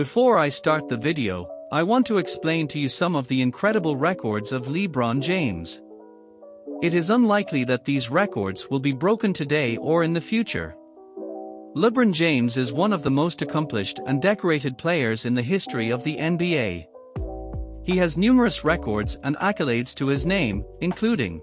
Before I start the video, I want to explain to you some of the incredible records of LeBron James. It is unlikely that these records will be broken today or in the future. LeBron James is one of the most accomplished and decorated players in the history of the NBA. He has numerous records and accolades to his name, including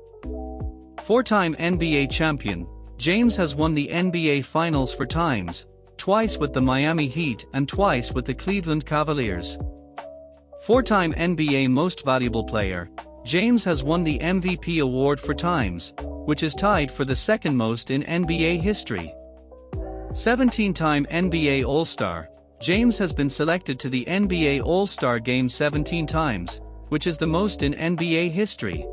Four-time NBA champion, James has won the NBA Finals four times, twice with the Miami Heat and twice with the Cleveland Cavaliers. Four-time NBA Most Valuable Player, James has won the MVP award four times, which is tied for the second most in NBA history. 17-time NBA All-Star, James has been selected to the NBA All-Star Game 17 times, which is the most in NBA history.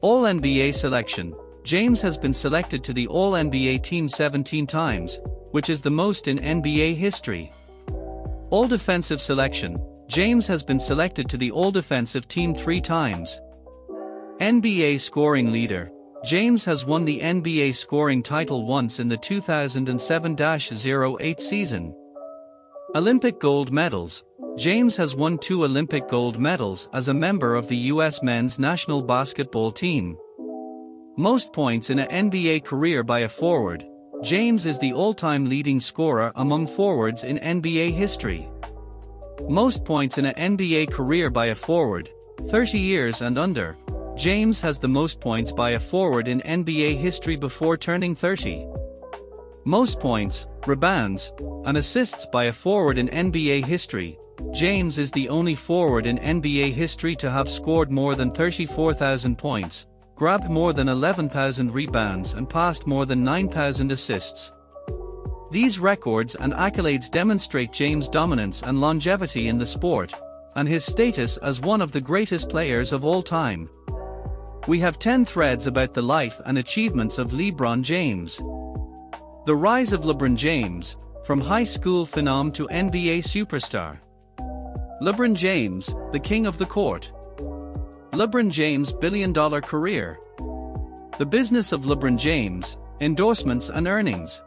All-NBA selection, James has been selected to the All-NBA team 17 times, which is the most in NBA history. All-Defensive selection, James has been selected to the All-Defensive team three times. NBA scoring leader, James has won the NBA scoring title once in the 2007-08 season. Olympic gold medals. James has won two Olympic gold medals as a member of the U.S. men's national basketball team. Most points in an NBA career by a forward. James is the all-time leading scorer among forwards in NBA history. Most points in an NBA career by a forward, 30 years and under. James has the most points by a forward in NBA history before turning 30. Most points, rebounds, and assists by a forward in NBA history. James is the only forward in NBA history to have scored more than 34,000 points, grabbed more than 11,000 rebounds and passed more than 9,000 assists. These records and accolades demonstrate James' dominance and longevity in the sport, and his status as one of the greatest players of all time. We have 10 threads about the life and achievements of LeBron James. The rise of LeBron James, from high school phenom to NBA superstar. LeBron James, the king of the court. LeBron James' billion dollar career. The business of LeBron James, endorsements and earnings.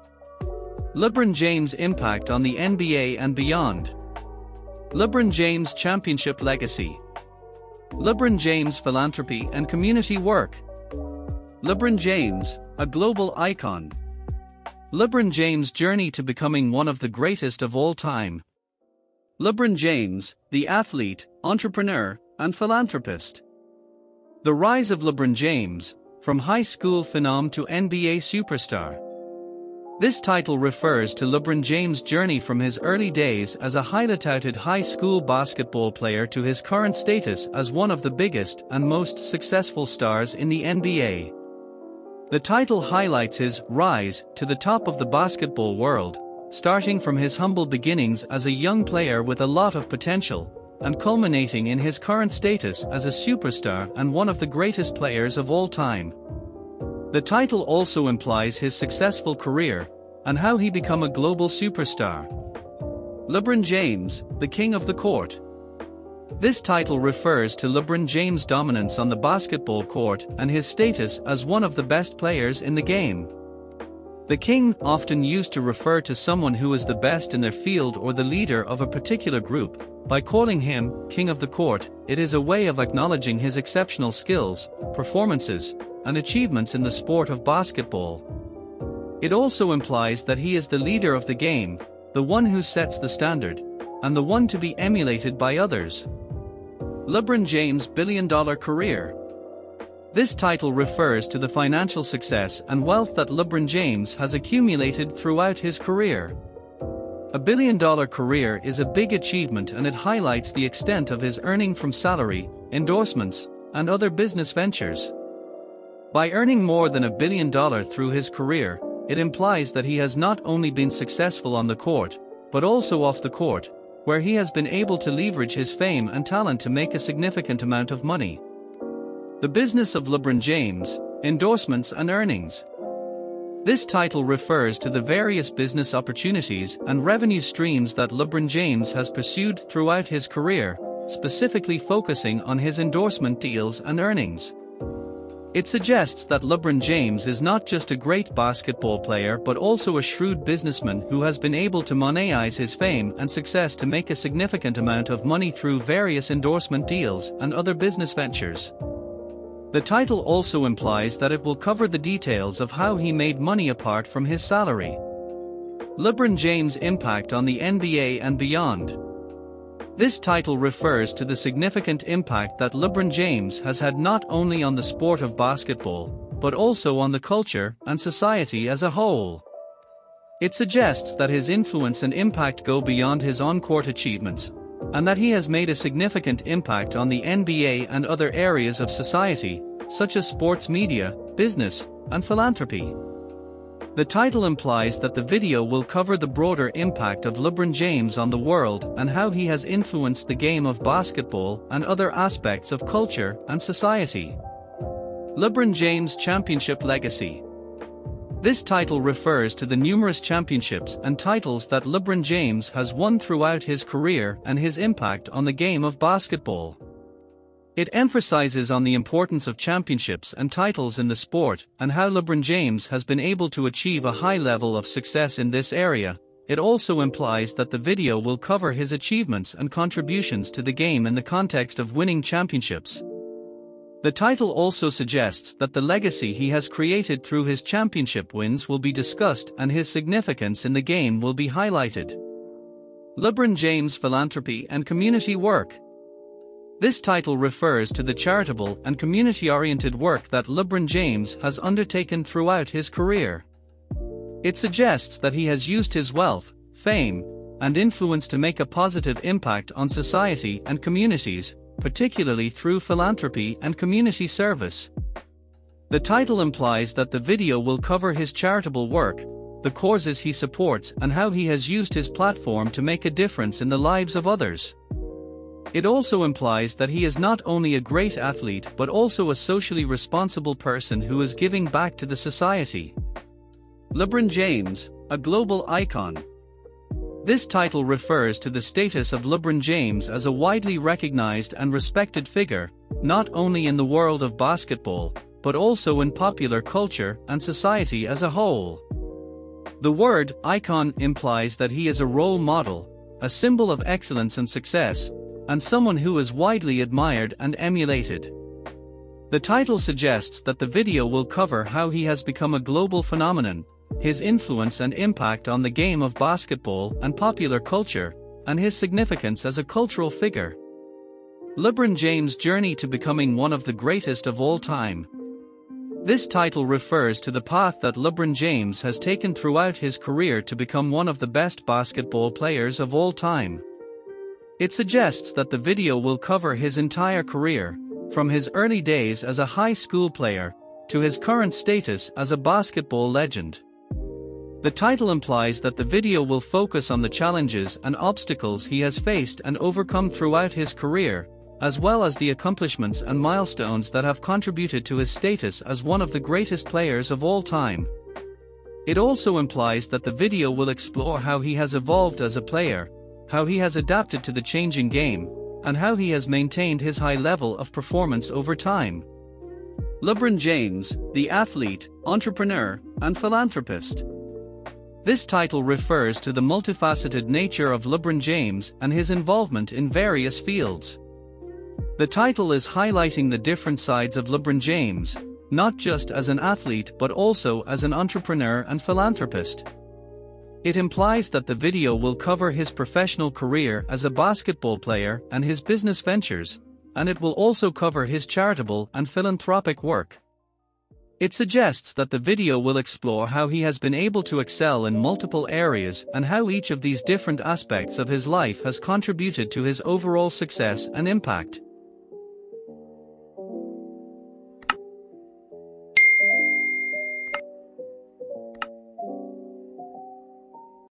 LeBron James' impact on the NBA and beyond. LeBron James' championship legacy. LeBron James philanthropy and community work. LeBron James, a global icon. LeBron James' journey to becoming one of the greatest of all time. LeBron James, the athlete, entrepreneur, and philanthropist. The rise of LeBron James, from high school phenom to NBA superstar. This title refers to LeBron James' journey from his early days as a highly touted high school basketball player to his current status as one of the biggest and most successful stars in the NBA. The title highlights his rise to the top of the basketball world, starting from his humble beginnings as a young player with a lot of potential, and culminating in his current status as a superstar and one of the greatest players of all time. The title also implies his successful career, and how he became a global superstar. LeBron James, the king of the court. This title refers to LeBron James' dominance on the basketball court and his status as one of the best players in the game. The king, often used to refer to someone who is the best in their field or the leader of a particular group, by calling him king of the court, it is a way of acknowledging his exceptional skills, performances, and achievements in the sport of basketball. It also implies that he is the leader of the game, the one who sets the standard, and the one to be emulated by others. LeBron James' billion dollar career. This title refers to the financial success and wealth that LeBron James has accumulated throughout his career. A billion dollar career is a big achievement and it highlights the extent of his earning from salary, endorsements, and other business ventures. By earning more than a billion dollars through his career, it implies that he has not only been successful on the court, but also off the court, where he has been able to leverage his fame and talent to make a significant amount of money. The business of LeBron James, endorsements and earnings. This title refers to the various business opportunities and revenue streams that LeBron James has pursued throughout his career, specifically focusing on his endorsement deals and earnings. It suggests that LeBron James is not just a great basketball player but also a shrewd businessman who has been able to monetize his fame and success to make a significant amount of money through various endorsement deals and other business ventures. The title also implies that it will cover the details of how he made money apart from his salary. LeBron James' impact on the NBA and beyond. This title refers to the significant impact that LeBron James has had not only on the sport of basketball, but also on the culture and society as a whole. It suggests that his influence and impact go beyond his on-court achievements, and that he has made a significant impact on the NBA and other areas of society, such as sports media, business, and philanthropy. The title implies that the video will cover the broader impact of LeBron James on the world and how he has influenced the game of basketball and other aspects of culture and society. LeBron James Championship Legacy This title refers to the numerous championships and titles that LeBron James has won throughout his career and his impact on the game of basketball. It emphasizes on the importance of championships and titles in the sport and how LeBron James has been able to achieve a high level of success in this area. It also implies that the video will cover his achievements and contributions to the game in the context of winning championships. The title also suggests that the legacy he has created through his championship wins will be discussed and his significance in the game will be highlighted. LeBron James Philanthropy and Community Work this title refers to the charitable and community-oriented work that LeBron James has undertaken throughout his career. It suggests that he has used his wealth, fame, and influence to make a positive impact on society and communities, particularly through philanthropy and community service. The title implies that the video will cover his charitable work, the causes he supports and how he has used his platform to make a difference in the lives of others. It also implies that he is not only a great athlete but also a socially responsible person who is giving back to the society. LeBron James, a global icon. This title refers to the status of LeBron James as a widely recognized and respected figure, not only in the world of basketball, but also in popular culture and society as a whole. The word icon implies that he is a role model, a symbol of excellence and success, and someone who is widely admired and emulated. The title suggests that the video will cover how he has become a global phenomenon, his influence and impact on the game of basketball and popular culture, and his significance as a cultural figure. LeBron James' journey to becoming one of the greatest of all time. This title refers to the path that LeBron James has taken throughout his career to become one of the best basketball players of all time. It suggests that the video will cover his entire career, from his early days as a high school player, to his current status as a basketball legend. The title implies that the video will focus on the challenges and obstacles he has faced and overcome throughout his career, as well as the accomplishments and milestones that have contributed to his status as one of the greatest players of all time. It also implies that the video will explore how he has evolved as a player, how he has adapted to the changing game, and how he has maintained his high level of performance over time. LeBron James, the athlete, entrepreneur, and philanthropist. This title refers to the multifaceted nature of LeBron James and his involvement in various fields. The title is highlighting the different sides of LeBron James, not just as an athlete but also as an entrepreneur and philanthropist. It implies that the video will cover his professional career as a basketball player and his business ventures, and it will also cover his charitable and philanthropic work. It suggests that the video will explore how he has been able to excel in multiple areas and how each of these different aspects of his life has contributed to his overall success and impact.